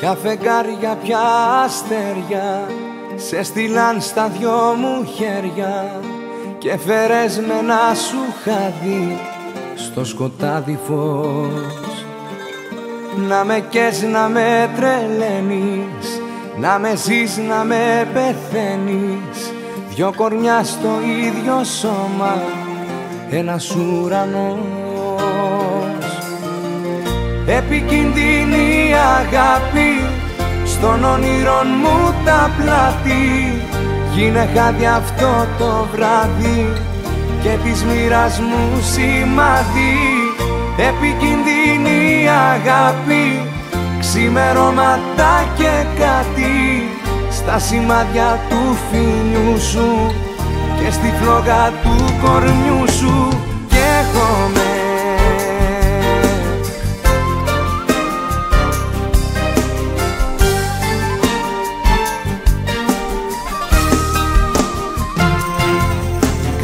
Τα φεγγάρια πια αστέρια Σε στείλαν στα δυο μου χέρια Και φέρες με να σου χαδί Στο σκοτάδι φως. Να με κες να με τρελαίνεις Να με ζεις να με πεθαίνεις. Δυο κορμιά στο ίδιο σώμα Ένας ουρανός Επικίνδυνη αγάπη Στον όνειρον μου τα πλάτη. Γίνε χάδι αυτό το βράδυ Και της μοίρας μου σημάδι. Επικίνδυνη αγάπη Ξημερώματα και κάτι. Στα σημάδια του φίλου σου Και στη φλόγα του κορμιού σου. Κι έχω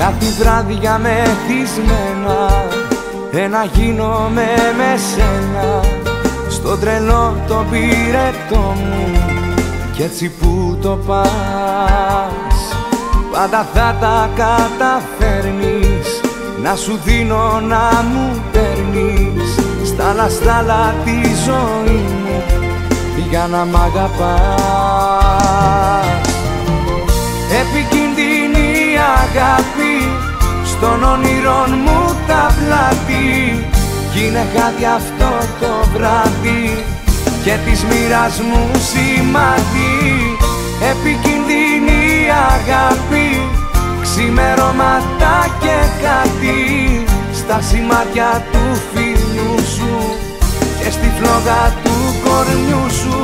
Κάτι βράδια μεθυσμένα Ένα γίνομαι με σένα. Στο τρελό το πυρετό μου Κι έτσι που το πας Πάντα θα τα καταφέρνεις. Να σου δίνω να μου παίρνεις Στα λαστάλα τη ζωή μου Για να μ' αγαπάς. Επικίνδυνη αγάπη Στον όνειρον μου τα πλάτη. Κι είναι κάτι αυτό το βράδυ Και της μοίρας μου σημάδι. Επικίνδυνη αγάπη Ξημερώματα και κάτι. Στα σημάδια του φίλου σου Και στη φλόγα του κορμιού σου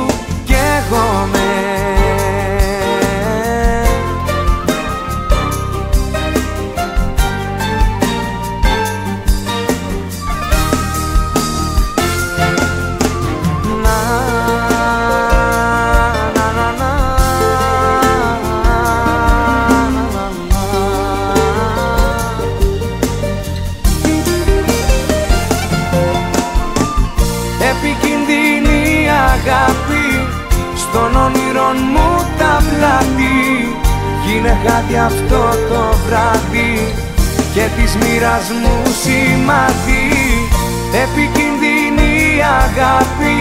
Στον όνειρον μου τα πλάτη. Γίνε κάτι αυτό το βράδυ Και της μοίρας μου σημάδι. Επικίνδυνη αγάπη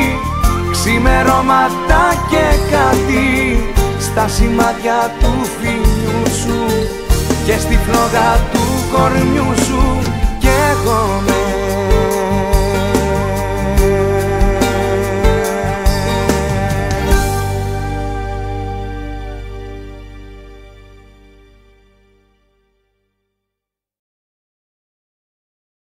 Ξημερώματα και κάτι Στα σημάδια του φίλου σου Και στη φλόγα του κορμιού σου. Κι εγώ με